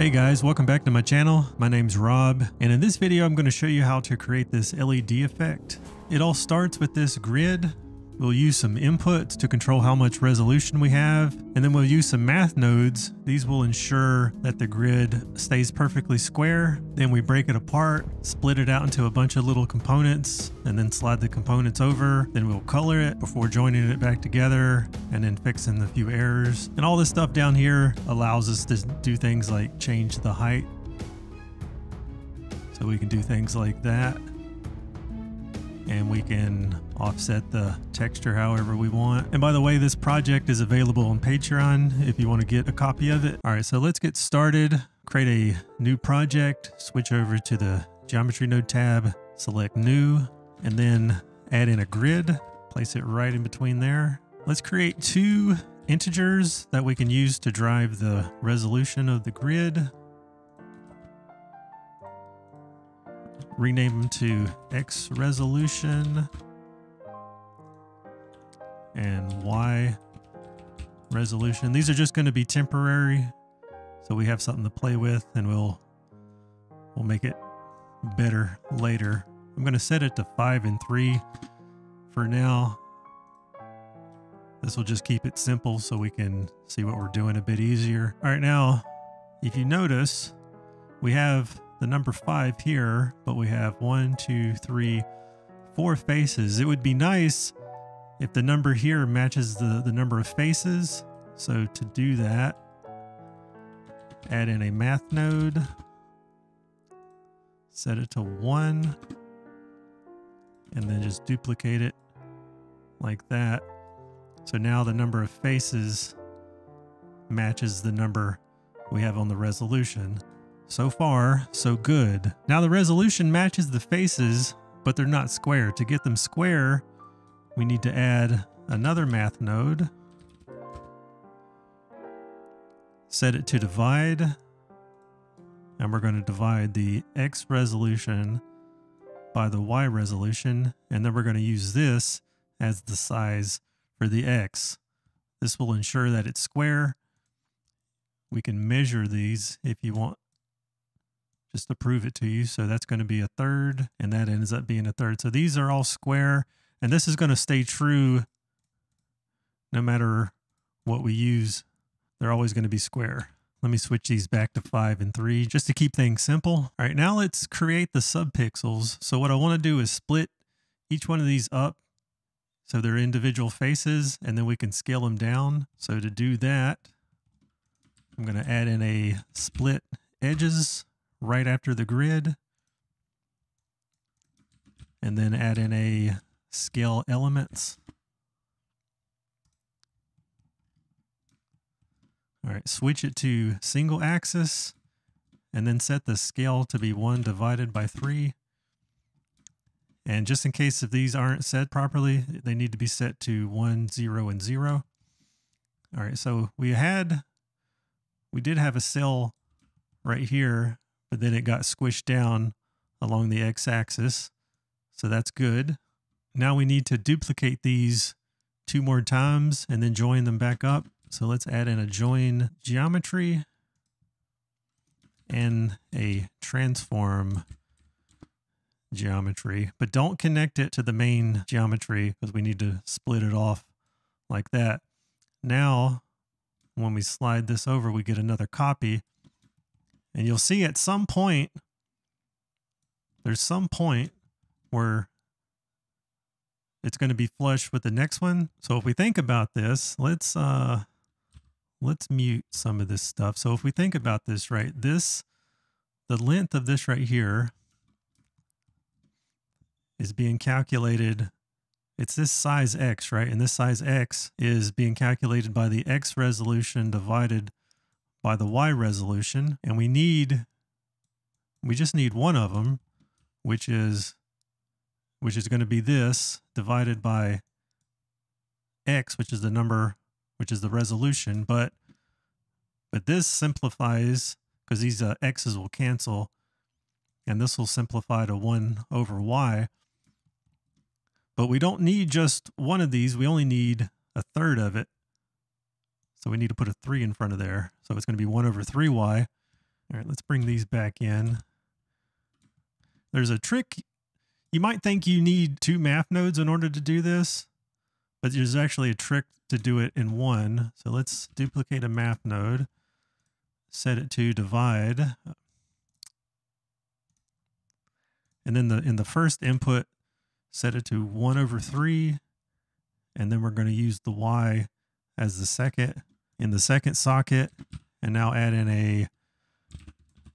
Hey guys, welcome back to my channel. My name's Rob, and in this video I'm going to show you how to create this LED effect. It all starts with this grid. We'll use some inputs to control how much resolution we have, and then we'll use some math nodes. These will ensure that the grid stays perfectly square. Then we break it apart, split it out into a bunch of little components, and then slide the components over. Then we'll color it before joining it back together, and then fixing the few errors. And all this stuff down here allows us to do things like change the height. So we can do things like that and we can offset the texture however we want. And by the way, this project is available on Patreon if you want to get a copy of it. All right, so let's get started. Create a new project, switch over to the geometry node tab, select new, and then add in a grid, place it right in between there. Let's create two integers that we can use to drive the resolution of the grid. rename them to X resolution and Y resolution. These are just going to be temporary, so we have something to play with, and we'll we'll make it better later. I'm going to set it to five and three for now. This will just keep it simple so we can see what we're doing a bit easier. All right, now, if you notice, we have the number five here, but we have one, two, three, four faces. It would be nice if the number here matches the, the number of faces. So to do that, add in a math node, set it to one, and then just duplicate it like that. So now the number of faces matches the number we have on the resolution. So far, so good. Now the resolution matches the faces, but they're not square. To get them square, we need to add another math node. Set it to divide. And we're going to divide the X resolution by the Y resolution. And then we're going to use this as the size for the X. This will ensure that it's square. We can measure these if you want just to prove it to you. So that's going to be a third, and that ends up being a third. So these are all square, and this is going to stay true no matter what we use. They're always going to be square. Let me switch these back to five and three just to keep things simple. All right, now let's create the subpixels. So what I want to do is split each one of these up so they're individual faces, and then we can scale them down. So to do that, I'm going to add in a split edges right after the grid. And then add in a scale elements. All right, switch it to single axis and then set the scale to be 1 divided by 3. And just in case if these aren't set properly, they need to be set to 1, 0, and 0. All right, so we had, we did have a cell right here but then it got squished down along the x-axis. So that's good. Now we need to duplicate these two more times and then join them back up. So let's add in a join geometry and a transform geometry, but don't connect it to the main geometry because we need to split it off like that. Now, when we slide this over, we get another copy and you'll see at some point, there's some point where it's going to be flush with the next one. So if we think about this, let's uh let's mute some of this stuff. So if we think about this, right, this the length of this right here is being calculated it's this size X, right? And this size X is being calculated by the X resolution divided by the Y resolution. And we need, we just need one of them, which is, which is going to be this divided by X, which is the number, which is the resolution. But, but this simplifies because these uh, X's will cancel and this will simplify to one over Y. But we don't need just one of these. We only need a third of it. So we need to put a 3 in front of there. So it's going to be 1 over 3y. All right, let's bring these back in. There's a trick. You might think you need two math nodes in order to do this, but there's actually a trick to do it in one. So let's duplicate a math node, set it to divide. And then the in the first input, set it to 1 over 3. And then we're going to use the y as the second in the second socket. And now add in a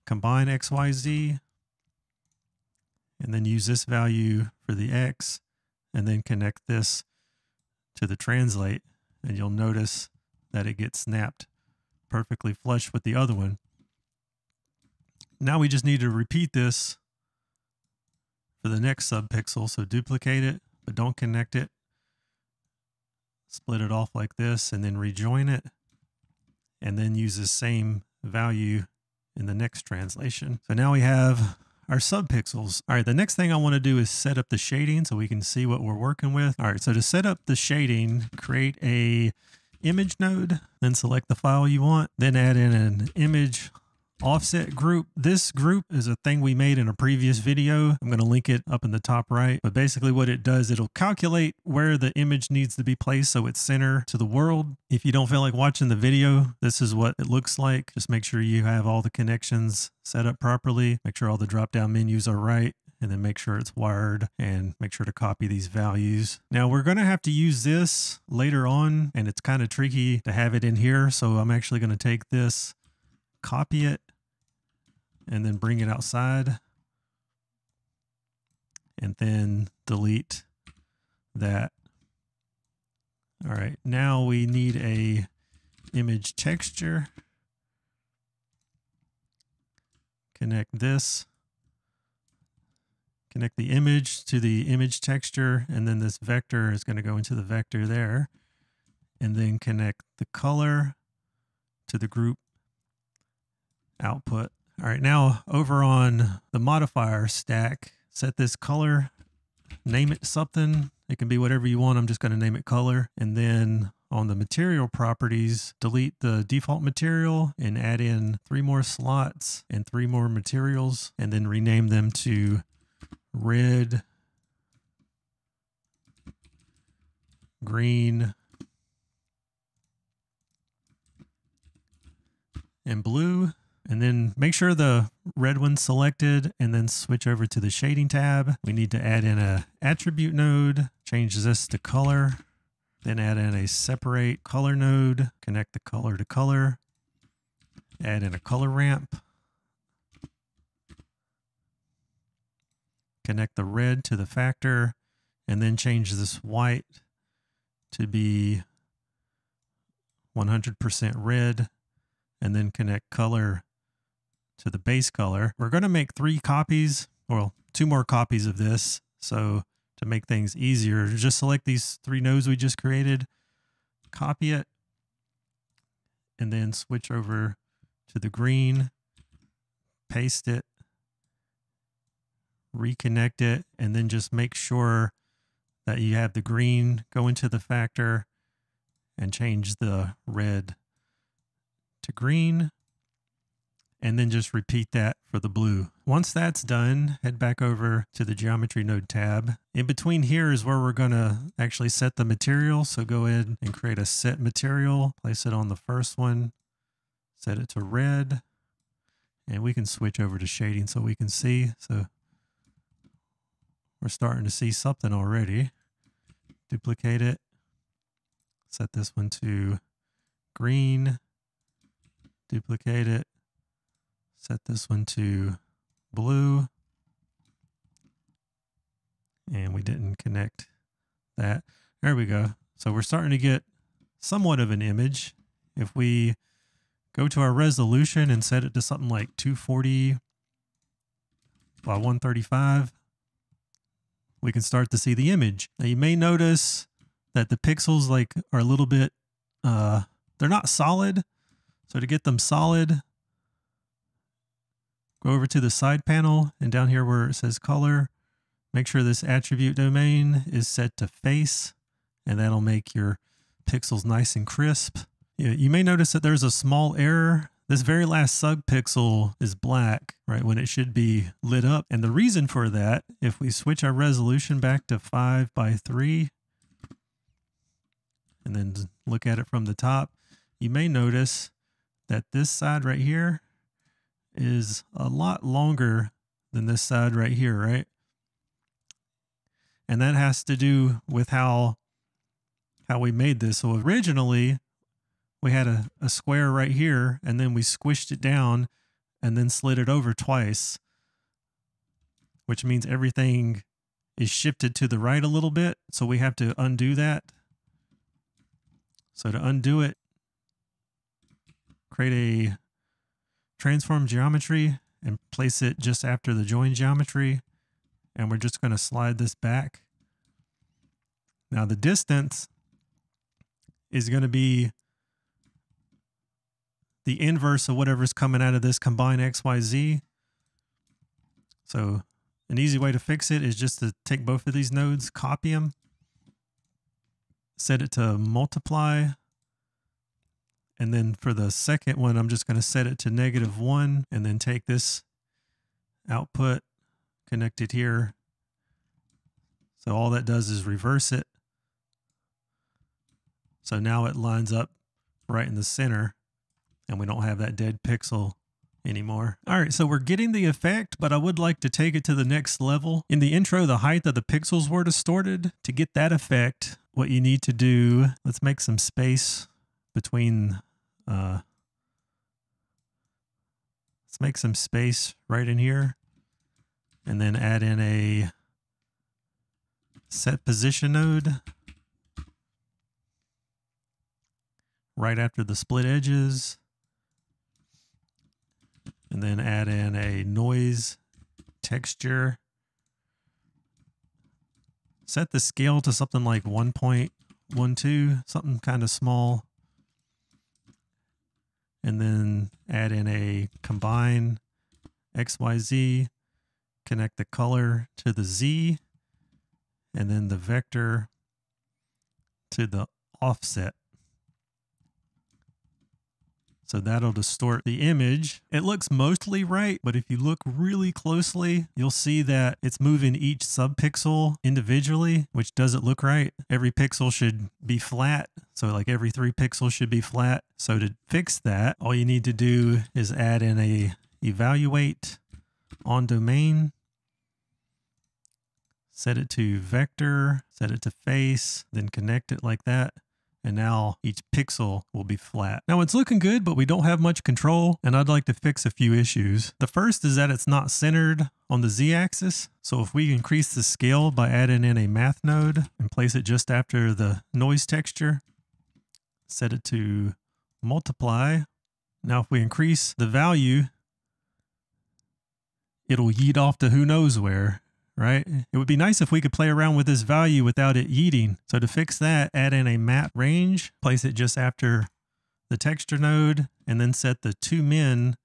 combine XYZ. And then use this value for the X. And then connect this to the translate. And you'll notice that it gets snapped perfectly flush with the other one. Now we just need to repeat this for the next subpixel. So duplicate it, but don't connect it. Split it off like this and then rejoin it. And then use the same value in the next translation. So now we have our subpixels. All right, the next thing I want to do is set up the shading so we can see what we're working with. All right, so to set up the shading, create a image node, then select the file you want, then add in an image offset group. This group is a thing we made in a previous video. I'm going to link it up in the top right. But basically what it does, it'll calculate where the image needs to be placed so it's center to the world. If you don't feel like watching the video, this is what it looks like. Just make sure you have all the connections set up properly. Make sure all the drop down menus are right and then make sure it's wired and make sure to copy these values. Now we're going to have to use this later on and it's kind of tricky to have it in here. So I'm actually going to take this, copy it, and then bring it outside and then delete that. All right, now we need a image texture. Connect this. Connect the image to the image texture, and then this vector is going to go into the vector there. And then connect the color to the group output. All right, now over on the modifier stack, set this color, name it something. It can be whatever you want. I'm just going to name it color. And then on the material properties, delete the default material and add in three more slots and three more materials and then rename them to red, green, and blue. And then make sure the red one's selected and then switch over to the shading tab. We need to add in a attribute node, change this to color, then add in a separate color node, connect the color to color, add in a color ramp, connect the red to the factor, and then change this white to be 100% red, and then connect color to the base color. We're going to make three copies, well, two more copies of this. So to make things easier, just select these three nodes we just created, copy it, and then switch over to the green, paste it, reconnect it, and then just make sure that you have the green go into the factor and change the red to green and then just repeat that for the blue. Once that's done, head back over to the geometry node tab. In between here is where we're to actually set the material. So go ahead and create a set material, place it on the first one, set it to red, and we can switch over to shading so we can see. So we're starting to see something already. Duplicate it, set this one to green, duplicate it, Set this one to blue. And we didn't connect that. There we go. So we're starting to get somewhat of an image. If we go to our resolution and set it to something like 240 by 135, we can start to see the image. Now you may notice that the pixels like are a little bit, uh, they're not solid. So to get them solid, Go over to the side panel and down here where it says color, make sure this attribute domain is set to face and that'll make your pixels nice and crisp. You may notice that there's a small error this very last subpixel is black, right, when it should be lit up. And the reason for that, if we switch our resolution back to 5 by 3, and then look at it from the top, you may notice that this side right here is a lot longer than this side right here, right? And that has to do with how how we made this. So originally we had a, a square right here and then we squished it down and then slid it over twice, which means everything is shifted to the right a little bit. So we have to undo that. So to undo it, create a transform geometry and place it just after the join geometry. And we're just going to slide this back. Now the distance is going to be the inverse of whatever's coming out of this combine XYZ. So an easy way to fix it is just to take both of these nodes, copy them, set it to multiply. And then for the second one, I'm just going to set it to negative one and then take this output, connect it here. So all that does is reverse it. So now it lines up right in the center and we don't have that dead pixel anymore. All right, so we're getting the effect, but I would like to take it to the next level. In the intro, the height of the pixels were distorted. To get that effect, what you need to do, let's make some space between, uh, let's make some space right in here and then add in a set position node right after the split edges and then add in a noise texture. Set the scale to something like 1.12, something kind of small. And then add in a combine XYZ, connect the color to the Z, and then the vector to the offset. So that'll distort the image. It looks mostly right, but if you look really closely, you'll see that it's moving each subpixel individually, which doesn't look right. Every pixel should be flat. So like every three pixels should be flat. So to fix that, all you need to do is add in a evaluate on domain, set it to vector, set it to face, then connect it like that and now each pixel will be flat. Now it's looking good, but we don't have much control, and I'd like to fix a few issues. The first is that it's not centered on the z-axis, so if we increase the scale by adding in a math node and place it just after the noise texture, set it to multiply. Now if we increase the value, it'll yeet off to who knows where right? It would be nice if we could play around with this value without it yeeting. So to fix that, add in a map range, place it just after the texture node, and then set the two min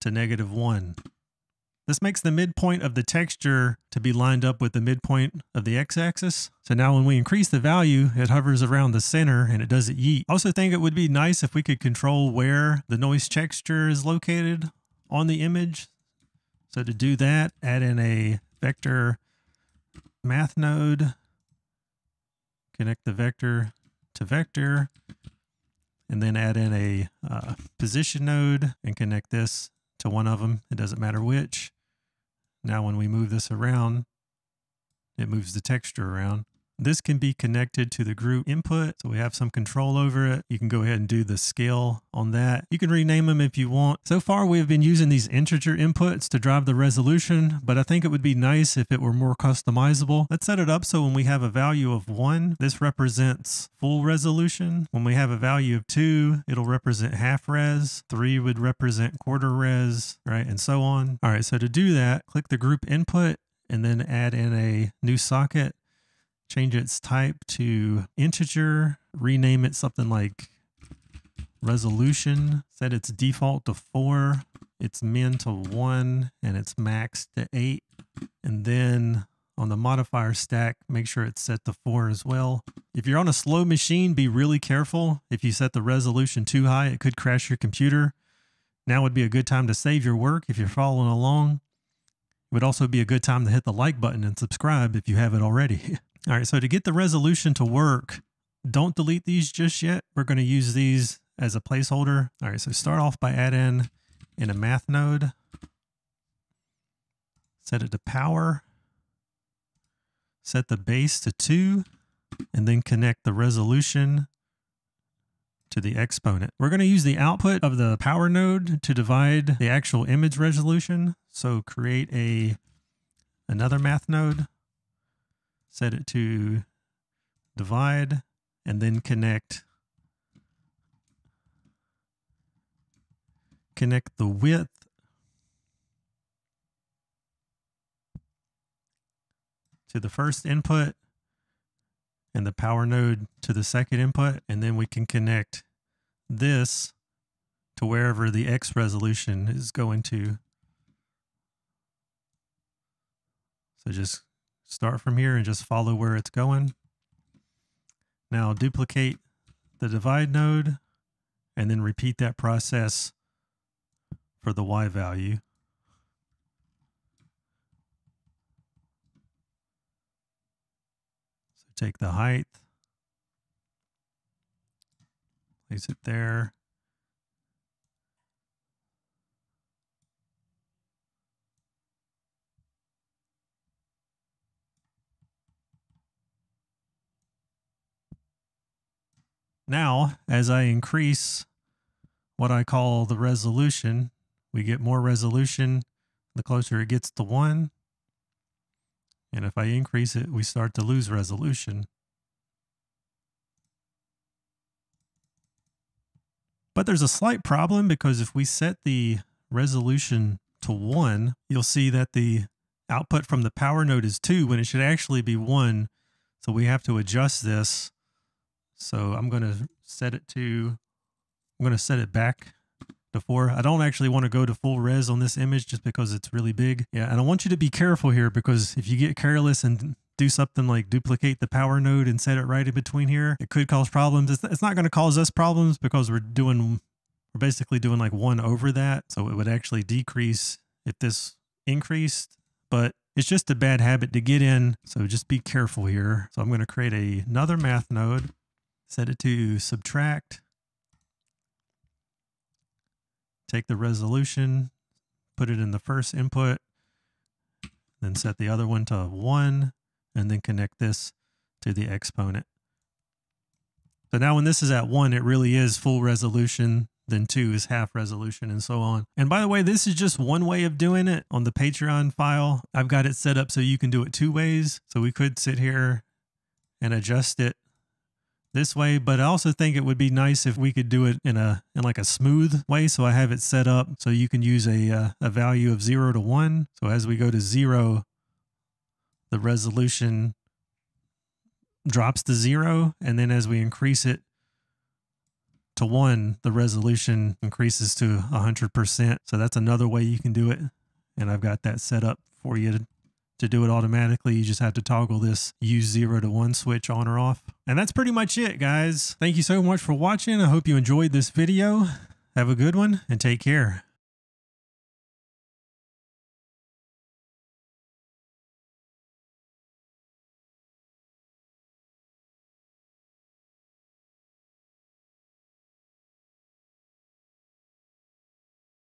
to negative one. This makes the midpoint of the texture to be lined up with the midpoint of the x-axis. So now when we increase the value, it hovers around the center and it doesn't yeet. Also think it would be nice if we could control where the noise texture is located on the image. So to do that, add in a vector math node, connect the vector to vector, and then add in a uh, position node and connect this to one of them. It doesn't matter which. Now when we move this around, it moves the texture around. This can be connected to the group input, so we have some control over it. You can go ahead and do the scale on that. You can rename them if you want. So far, we've been using these integer inputs to drive the resolution, but I think it would be nice if it were more customizable. Let's set it up so when we have a value of 1, this represents full resolution. When we have a value of 2, it'll represent half res. 3 would represent quarter res, right, and so on. All right, so to do that, click the group input and then add in a new socket change its type to integer, rename it something like resolution, set its default to 4, its min to 1, and its max to 8. And then on the modifier stack, make sure it's set to 4 as well. If you're on a slow machine, be really careful. If you set the resolution too high, it could crash your computer. Now would be a good time to save your work if you're following along. It would also be a good time to hit the like button and subscribe if you haven't already. All right, so to get the resolution to work, don't delete these just yet. We're going to use these as a placeholder. All right, so start off by adding in a math node. Set it to power. Set the base to 2 and then connect the resolution to the exponent. We're going to use the output of the power node to divide the actual image resolution. So create a another math node, set it to divide, and then connect connect the width to the first input and the power node to the second input. And then we can connect this to wherever the X resolution is going to. So just start from here and just follow where it's going. Now duplicate the divide node and then repeat that process for the Y value. So take the height, place it there. Now, as I increase what I call the resolution, we get more resolution the closer it gets to 1. And if I increase it, we start to lose resolution. But there's a slight problem because if we set the resolution to 1, you'll see that the output from the power node is 2 when it should actually be 1. So we have to adjust this. So I'm going to set it to, I'm going to set it back to four. I don't actually want to go to full res on this image just because it's really big. Yeah, and I want you to be careful here because if you get careless and do something like duplicate the power node and set it right in between here, it could cause problems. It's, it's not going to cause us problems because we're doing, we're basically doing like one over that. So it would actually decrease if this increased, but it's just a bad habit to get in. So just be careful here. So I'm going to create a, another math node, set it to subtract take the resolution, put it in the first input, then set the other one to 1, and then connect this to the exponent. So now when this is at 1, it really is full resolution. Then 2 is half resolution and so on. And by the way, this is just one way of doing it on the Patreon file. I've got it set up so you can do it two ways. So we could sit here and adjust it this way, but I also think it would be nice if we could do it in a in like a smooth way. So I have it set up so you can use a uh, a value of zero to one. So as we go to zero, the resolution drops to zero, and then as we increase it to one, the resolution increases to hundred percent. So that's another way you can do it, and I've got that set up for you to do it automatically, you just have to toggle this use zero to one switch on or off. And that's pretty much it, guys. Thank you so much for watching. I hope you enjoyed this video. Have a good one and take care.